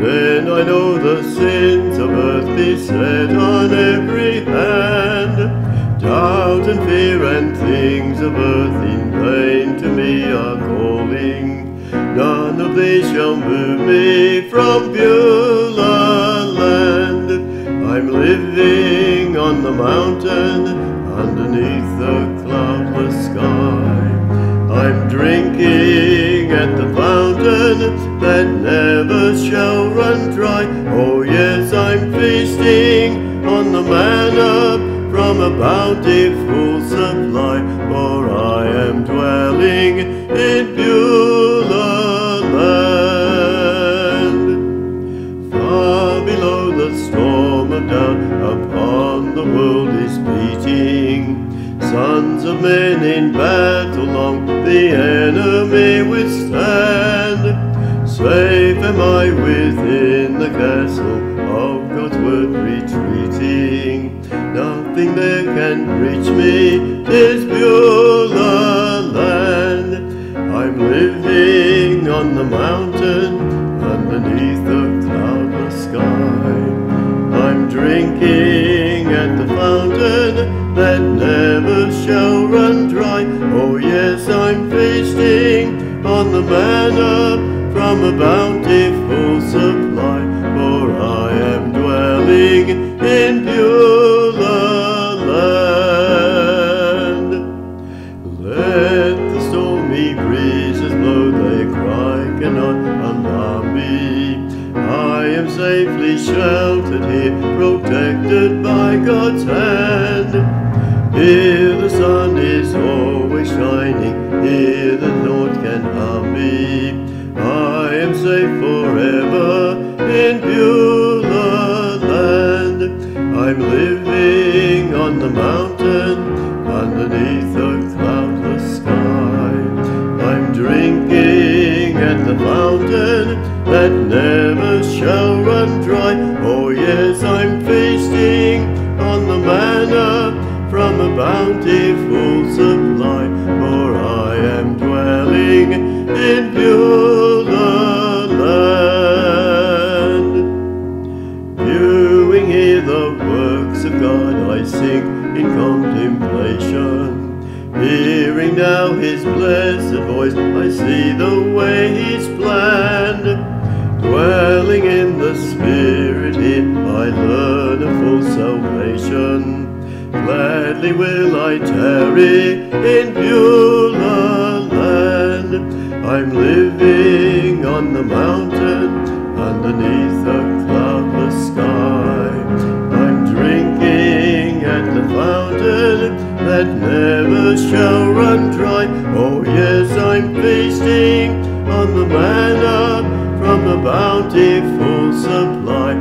Then I know the sins of earth beset on every hand. Doubt and fear and things of earth in vain to me are calling. None of these shall move me from Beulah land. I'm living on the mountain underneath the cloudless sky. I'm drinking at the fountain that never shall run dry. Oh yes, I'm feasting on the manna from a bountiful supply, for I am dwelling in Beulah Sons of men in battle long the enemy withstand. Safe am I within the castle of God's word retreating. Nothing there can reach me, tis Beulah land. I'm living on the mountain underneath the cloudless sky. I'm drinking on the manna from a bountiful supply, for I am dwelling in Beulah land. Let the stormy breezes blow, they cry cannot alarm me. I am safely sheltered here, protected by God's hand. Here the sun is always shining, here the Lord can harm me. I am safe forever in Beulah land. I'm living on the mountain underneath the cloudless sky. I'm drinking at the fountain that never shall run dry. Oh yes, I'm feasting on the manna from a bountiful supply, dwelling in Beulah land. Viewing here the works of God, I sing in contemplation. Hearing now his blessed voice, I see the way he's planned. Dwelling in the Spirit here, I learn of full salvation. Gladly will I tarry in Beulah. I'm living on the mountain underneath a cloudless sky. I'm drinking at the fountain that never shall run dry. Oh yes, I'm feasting on the manna from a bountiful supply,